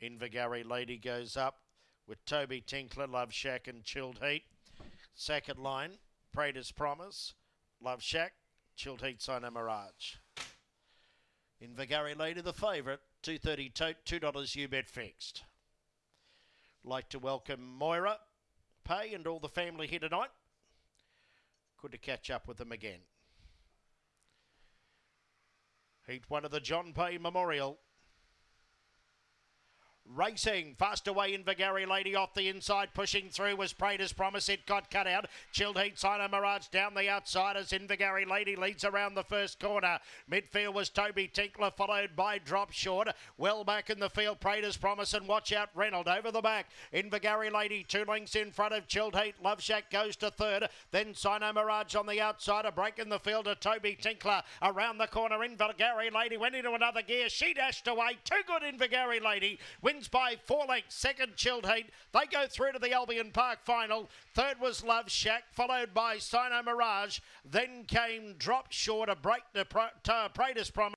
Invergary Lady goes up with Toby Tinkler, Love Shack, and Chilled Heat. Second line, Prater's Promise, Love Shack, Chilled Heat, Sino Mirage. Invergarry Lady, the favourite, 230 tote, $2 UBET fixed. Like to welcome Moira, Pay, and all the family here tonight. Good to catch up with them again. Heat one of the John Pay Memorial. Racing fast away in Invergary Lady off the inside, pushing through was Prater's Promise. It got cut out. Chilled Heat Sino Mirage down the outside as Invergary Lady leads around the first corner. Midfield was Toby Tinkler, followed by Drop Short. Well back in the field, Prater's Promise and watch out Reynolds over the back. Invergary Lady two lengths in front of Chilled Heat. Love Shack goes to third. Then Sino Mirage on the outside. A break in the field to Toby Tinkler around the corner. Invergary Lady went into another gear. She dashed away. Too good Invergary Lady wins by four lengths. Second, Chilled Heat. They go through to the Albion Park final. Third was Love Shack, followed by Sino Mirage. Then came Drop Short, a break to Prater's Promise.